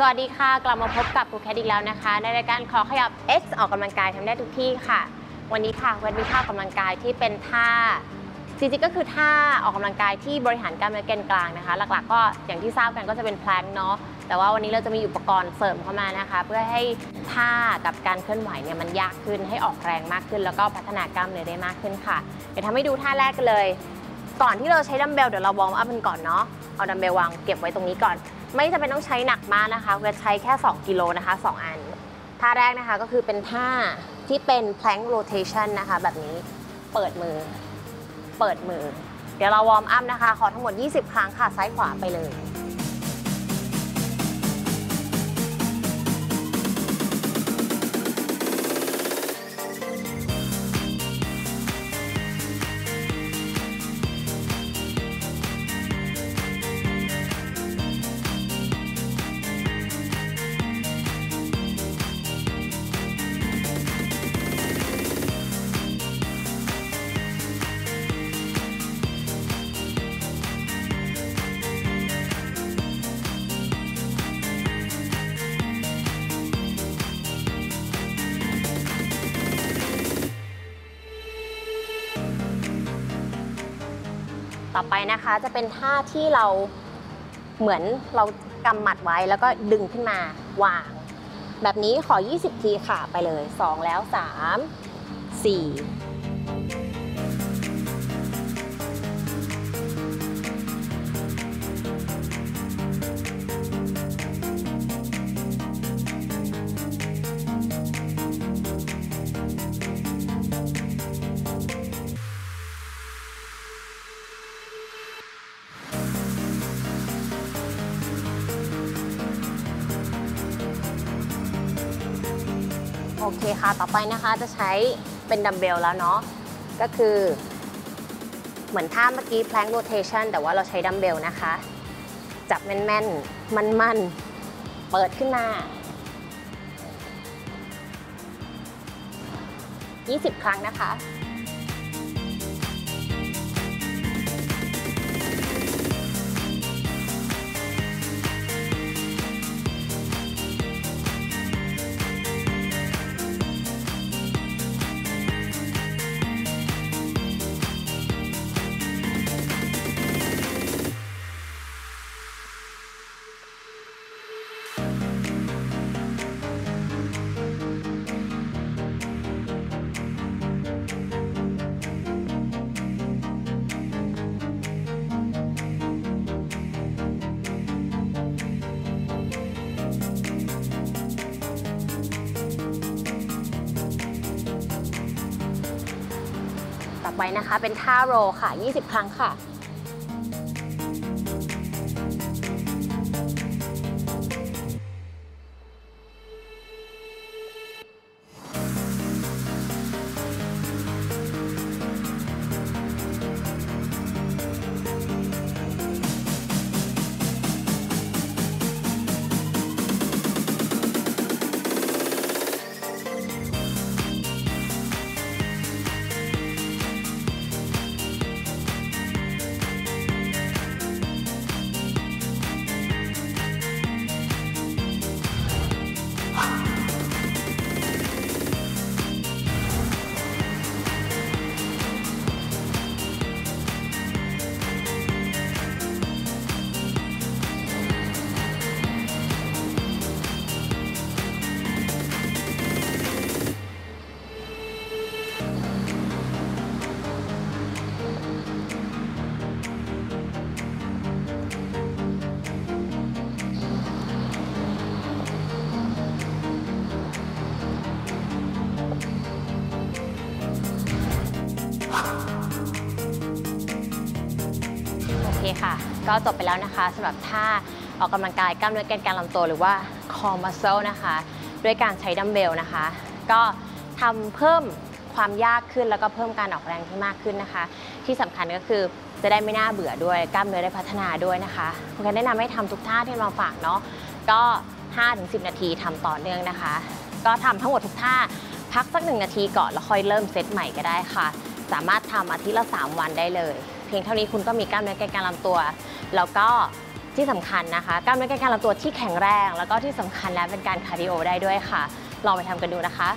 สวัสดีค่ะ กลับมาพบกับครูแคทอีกแล้วนะคะ ในรายการข.ขยับ X ออกกำลังกายทำได้ทุกที่ค่ะ วันนี้ค่ะเวนมีท่าออกกำลังกายที่เป็นท่าจริงๆก็คือท่าออกกำลังกายที่บริหารกล้ามเนื้อแกนกลางนะคะ หลักๆ ก็อย่างที่ทราบกันก็จะเป็น plank เนาะแต่ว่าวันนี้เราจะมีอุปกรณ์เสริมเข้ามานะคะ เพื่อให้ท่ากับการเคลื่อนไหวเนี่ยมันยากขึ้นให้ออกแรงมากขึ้น แล้วก็พัฒนากล้ามเนื้อได้มากขึ้นค่ะเดี๋ยวทำให้ดูท่าแรกกันเลย ก่อนที่เราใช้ดัมเบลเดี๋ยวเรา warm up กันก่อนเนาะเอาดัมเบลวางเก็บไว้ตรงนี้ก่อน ไม่จำเป็นต้องใช้หนักมากนะคะเราใช้แค่ 2 กิโลนะคะ 2 อัน ท่าแรกนะคะก็คือเป็นท่าที่เป็น plank rotation นะคะ แบบนี้เปิดมือ เปิดมือ เดี๋ยวเรา warm up นะคะ ขอทั้งหมด 20 ครั้งค่ะ ซ้ายขวาไปเลย ต่อไปนะคะ จะเป็นท่าที่เราเหมือนเรากำหมัดไว้แล้วก็ดึงขึ้นมาวาง แบบนี้ขอ 20 ทีค่ะไปเลย 2 แล้ว 3 4 เคค่ะ ต่อไปนะคะจะใช้เป็นดัมเบลแล้วเนาะ ก็คือ เหมือนท่าเมื่อกี้ plank rotation แต่ว่าเราใช้ดัมเบลนะคะ จับแม่นๆ มันๆ เปิดขึ้นมา 20 ครั้งนะคะ ไปนะคะ เป็นท่าโรลค่ะ 20 ครั้งค่ะ โอเคค่ะ ก็จบไปแล้วนะคะสำหรับท่าออกกำลังกายกล้ามเนื้อแกนกลางลำตัวหรือว่า core muscle นะคะ ด้วยการใช้ดัมเบลนะคะ ก็ทำเพิ่มความยากขึ้นแล้วก็เพิ่มการออกแรงที่มากขึ้นนะคะ ที่สำคัญก็คือจะได้ไม่น่าเบื่อด้วยกล้ามเนื้อได้พัฒนาด้วยนะคะคุณกันแนะนำให้ทำทุกท่าที่เราฝากเนาะก็ 5-10 นาทีทำต่อเนื่องนะคะ ก็ทำทั้งหมดทุกท่าพักสักหนึ่งนาทีก่อนแล้วค่อยเริ่มเซตใหม่ก็ได้ค่ะ สามารถทำอาทิตย์ละ 3 วันได้เลย เพียงเท่านี้คุณก็มีกล้ามเนื้อแกนกลางลำตัว แล้วก็ที่สำคัญนะคะ กล้ามเนื้อแกนกลางลำตัวที่แข็งแรง แล้วก็ที่สำคัญแล้วเป็นการ cardio ได้ด้วยค่ะ ลองไปทำกันดูนะคะ